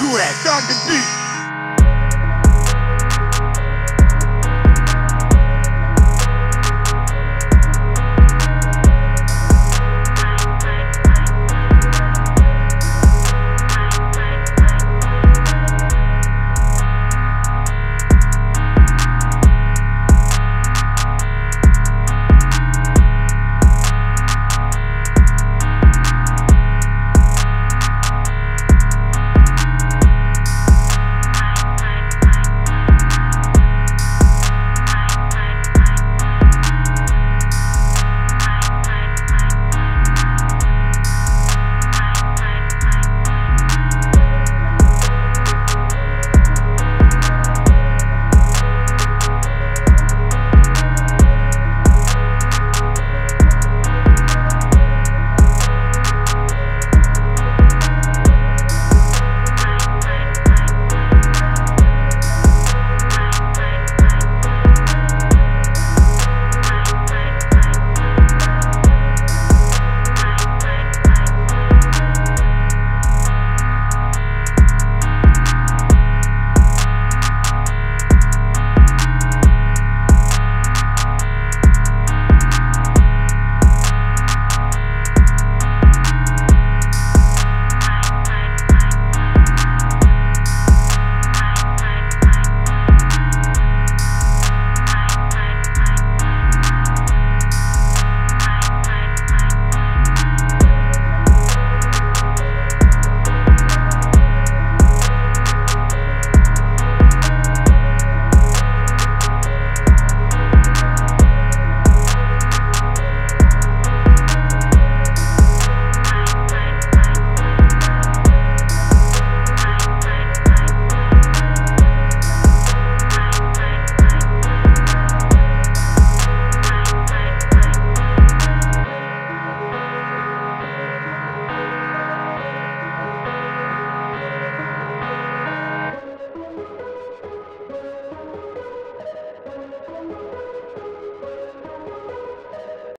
You had nothing to.